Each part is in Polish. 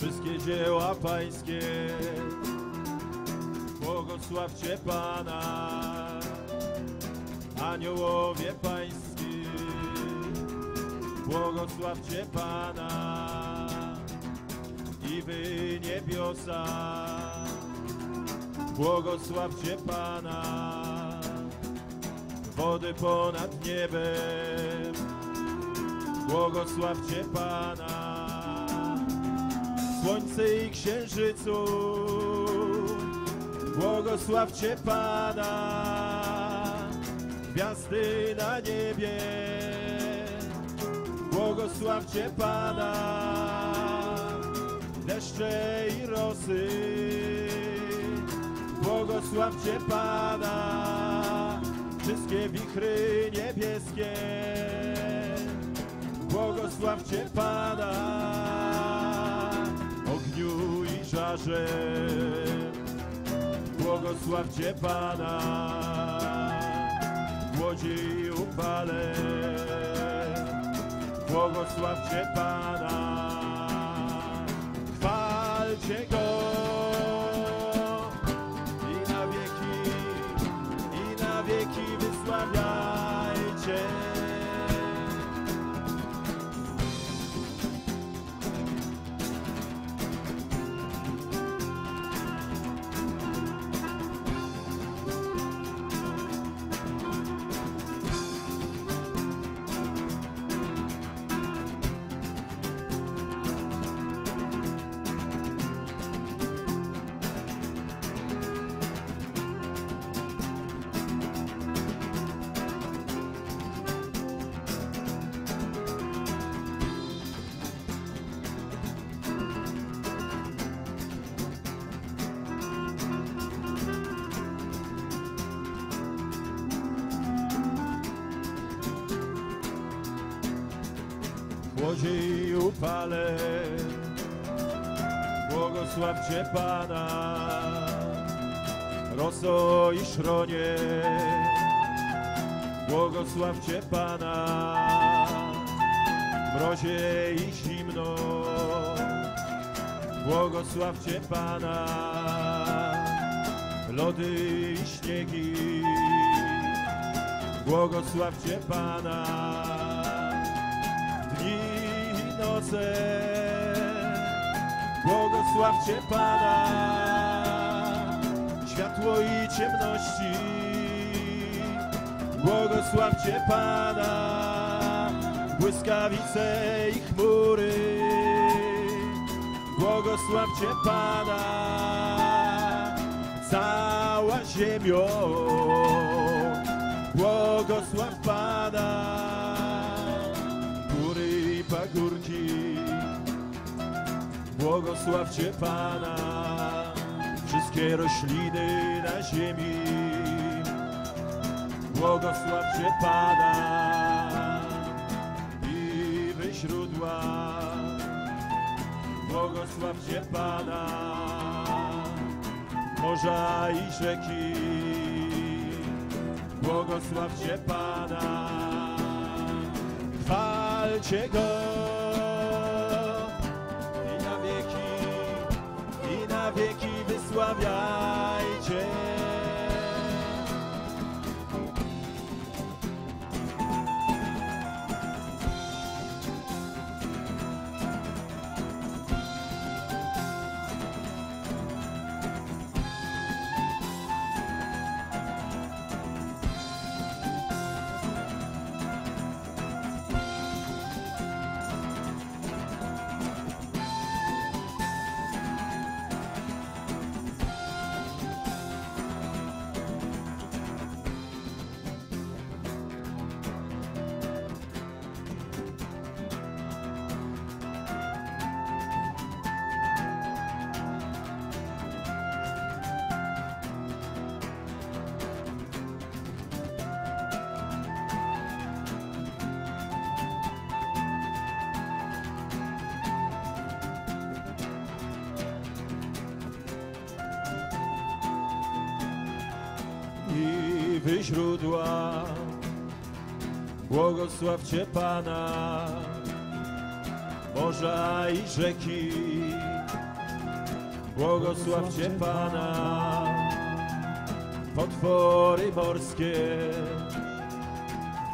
wszystkie dzieła Pańskie. Błogosławcie Pana, aniołowie Pańscy. Błogosławcie Pana i wy niebiosa. Błogosławcie Pana, wody ponad niebem. Błogosławcie Pana, słońce i księżycu. Błogosławcie Pana, gwiazdy na niebie. Błogosławcie Pana, deszcze i rosy. Błogosławcie Pana, wszystkie wichry niebieskie. Błogosławcie Pana, żarze. Błogosławcie Pana, w i upale. Błogosławcie Pana, w łodzie i upale. Błogosławcie Pana, roso i szronie. Błogosławcie Pana, mrozie i zimno. Błogosławcie Pana, lody i śniegi. Błogosławcie Pana, i noce. Błogosławcie Pana, światło i ciemności. Błogosławcie Pana, błyskawice i chmury. Błogosławcie Pana, cała ziemio. Błogosławcie Pana, wszystkie rośliny na ziemi. Błogosławcie Pana i wy źródła. Błogosławcie Pana, morza i rzeki. Błogosławcie Pana, chwalcie Go wieki wysławiajcie. Wy źródła. Błogosławcie Pana, morza i rzeki. błogosławcie Pana. Potwory morskie,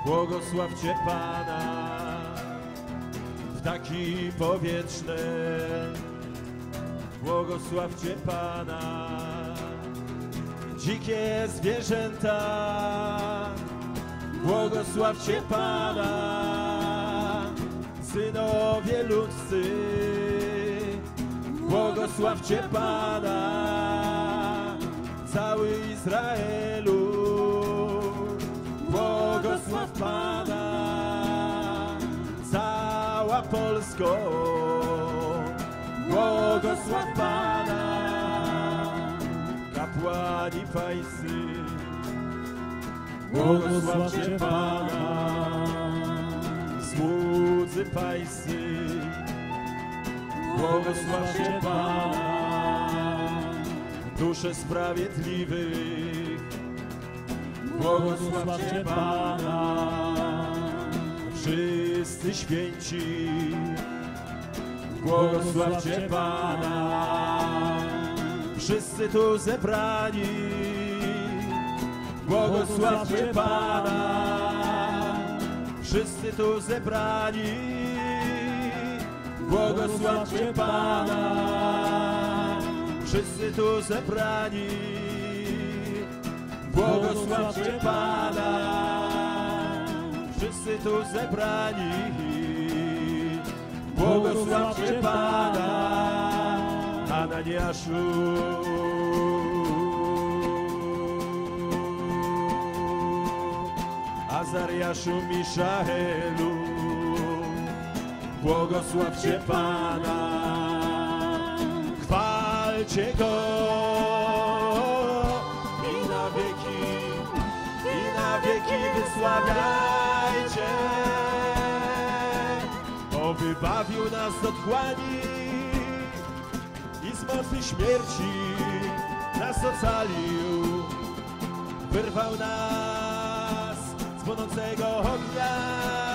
błogosławcie Pana. Ptaki powietrzne, błogosławcie Pana. Dzikie zwierzęta, błogosławcie Pana. Synowie ludzcy, błogosławcie Pana. Cały Izraelu, błogosław Pana. Cała Polsko, błogosław Pana. Kapłani pańscy, błogosławcie Pana. Słudzy pańscy, błogosławcie Pana. Dusze sprawiedliwych, błogosławcie Pana. Wszyscy święci, błogosławcie Pana. Wszyscy tu zebrani, błogosławcie Pana. Wszyscy tu zebrani, błogosławcie Pana. Wszyscy tu zebrani, błogosławcie Pana. Wszyscy tu zebrani, błogosławcie Pana. Ananiaszu. Azariaszu, Miszaelu, błogosławcie Pana, chwalcie Go. I na wieki, i na wieki wysławiajcie. Bo wybawił nas z otchłani i z mocy śmierci nas ocalił, wyrwał nas Bunun sego hogia